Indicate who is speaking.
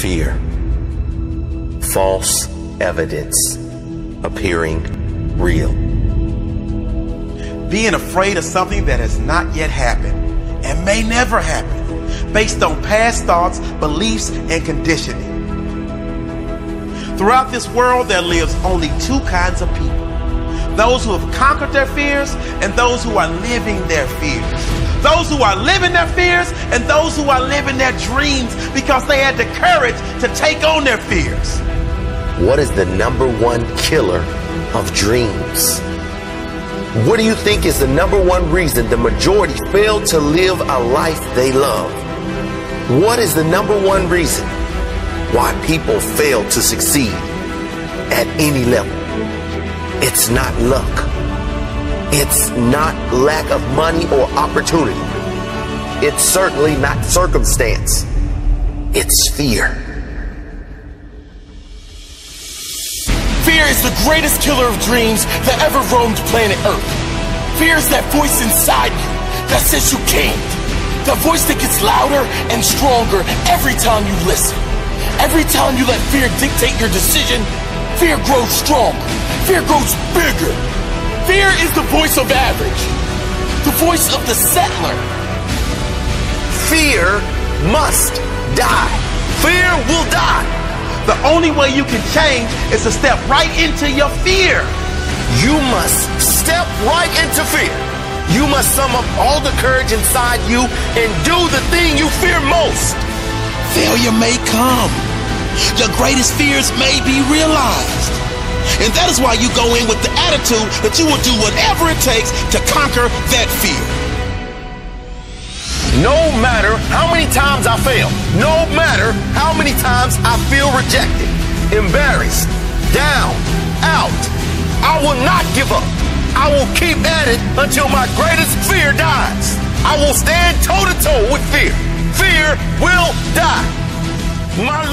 Speaker 1: fear. False evidence appearing real.
Speaker 2: Being afraid of something that has not yet happened and may never happen based on past thoughts, beliefs, and conditioning. Throughout this world, there lives only two kinds of people those who have conquered their fears and those who are living their fears. Those who are living their fears and those who are living their dreams because they had the courage to take on their fears.
Speaker 1: What is the number one killer of dreams? What do you think is the number one reason the majority fail to live a life they love? What is the number one reason why people fail to succeed at any level? It's not luck. It's not lack of money or opportunity. It's certainly not circumstance. It's fear.
Speaker 3: Fear is the greatest killer of dreams that ever roamed planet Earth. Fear is that voice inside you that says you can't. The voice that gets louder and stronger every time you listen. Every time you let fear dictate your decision, fear grows stronger. Fear grows bigger. Fear is the voice of average, the voice of the settler.
Speaker 1: Fear must die. Fear will die.
Speaker 2: The only way you can change is to step right into your fear.
Speaker 1: You must step right into fear. You must sum up all the courage inside you and do the thing you fear most.
Speaker 2: Failure may come. Your greatest fears may be realized. And that is why you go in with the attitude that you will do whatever it takes to conquer that fear.
Speaker 1: No matter how many times I fail, no matter how many times I feel rejected, embarrassed, down, out, I will not give up. I will keep at it until my greatest fear dies. I will stand toe to toe with fear. Fear will die. My